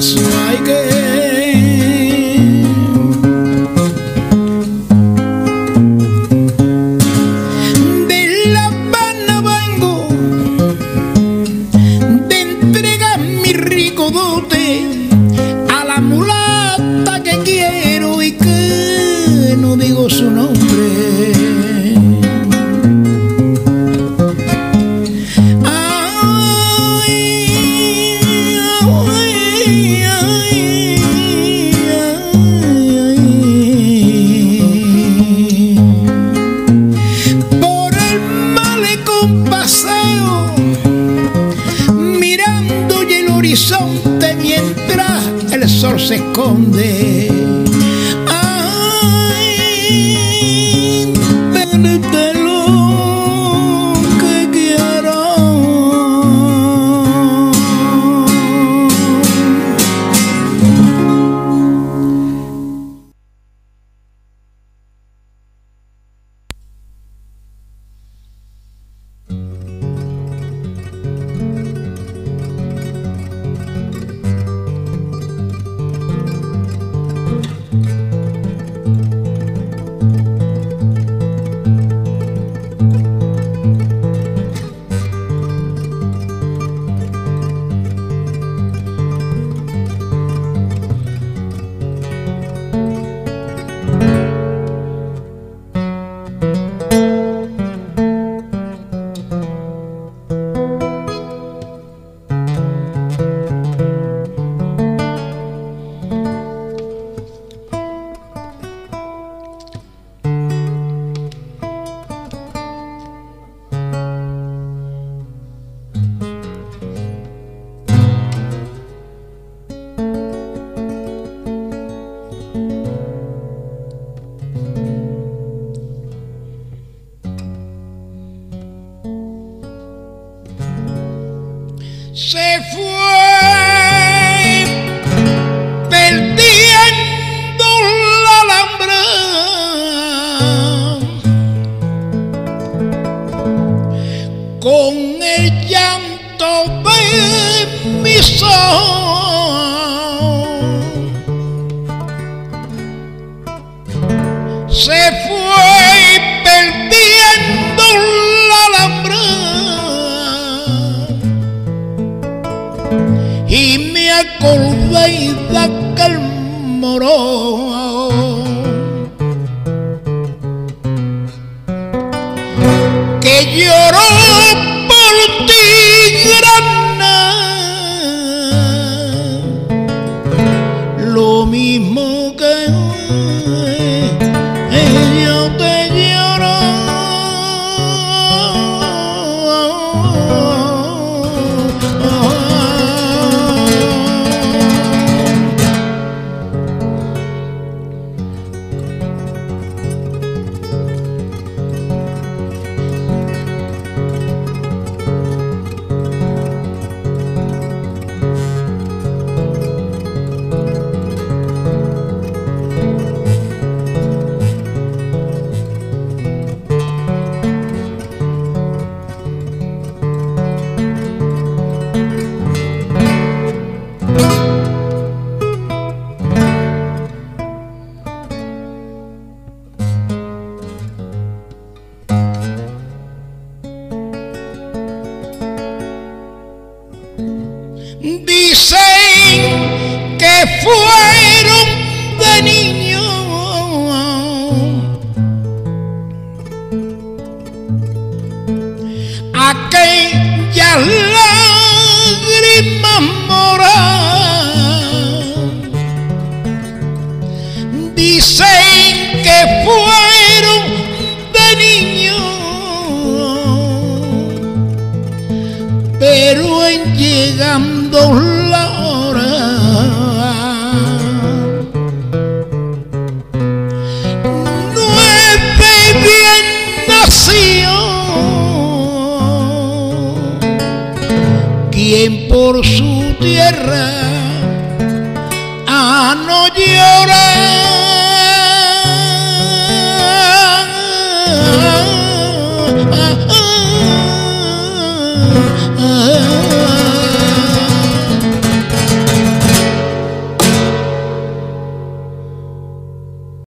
caso hay malecón paseo mirando y el horizonte mientras el sol se esconde. Se fue perdiendo la alhambra. Con el llanto de mis ojos se fue acordé de aquel que lloró fueron de niño aquellas lágrimas moradas. Dicen que fueron de niño, pero en llegando la hora por su tierra a no llorar